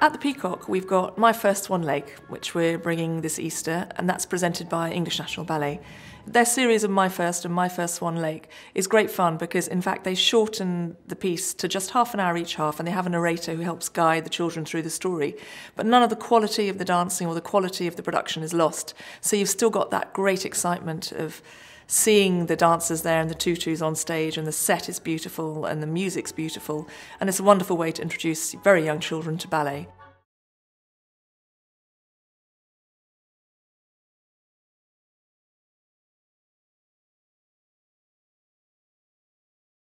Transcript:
At the Peacock, we've got My First Swan Lake, which we're bringing this Easter, and that's presented by English National Ballet. Their series of My First and My First Swan Lake is great fun because, in fact, they shorten the piece to just half an hour each half and they have a narrator who helps guide the children through the story. But none of the quality of the dancing or the quality of the production is lost. So you've still got that great excitement of seeing the dancers there and the tutus on stage and the set is beautiful and the music's beautiful and it's a wonderful way to introduce very young children to ballet.